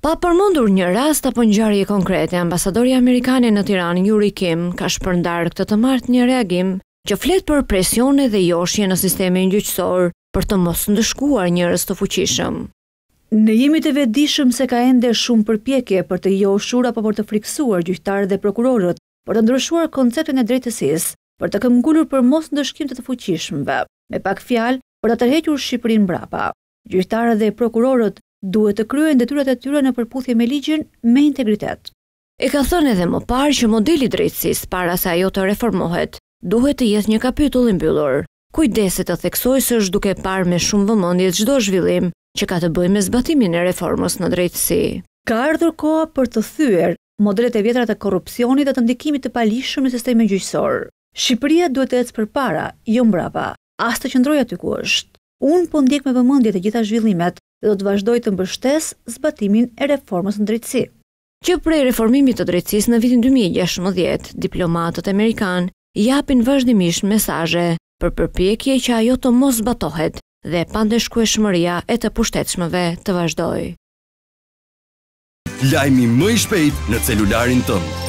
Pa përmendur një rast apo ngjarje konkrete, ambasadorja amerikane në Tiranë, Yuri Kim, ka shpërndarë këtë të martë një reagim që flet për presione dhe joshje në sistemin gjyqësor për të mos ndëshkuar njerëz të fuqishëm. Ne jemi të vetëdijshëm se ka ende shumë përpjekje për të joshur apo për të frikësuar gjyqtarët dhe prokurorët, për të ndryshuar konceptin e drejtësisë, për të këmbëngulur për mos ndëshkim të të fuqishmëve, me pak fjalë, për ta tërhequr Shqipërinë mbrapa. Gjyqtarët dhe prokurorët duhet të kryejnë detyrat e tyre në përputhje me ligjin me integritet. E ka thënë edhe më parë që modeli i drejtësisë para se ajo të reformohet, duhet të jetë një kapitull i mbyllur. Kujdeset të theksojë se është duke parë me shumë vëmendje çdo zhvillim që ka të bëjë me zbatimin e reformës në drejtësi. Ka ardhur koha për të thyer modelet e vjetra të korrupsionit dhe të ndikimit të paligjshëm në sistemin gjyqësor. Shqipëria duhet të ecë përpara, jo mbrapa, as të qëndrojë aty ku është. Unë po ndjek me vëmendje të gjitha zhvillimet dhe do të vazhdoj të mbështes zbatimin e reformës në drejtësi. Që prej reformimit të drejtësisë në vitin dy mijë e gjashtëmbëdhjetë, diplomatët amerikanë japin vazhdimisht mesazhe për përpjekje që ajo të mos zbatohet dhe pandëshkueshmëria e të pushtetshmëve të vazhdojë. Lajmi më i shpejtë në celularin tënd!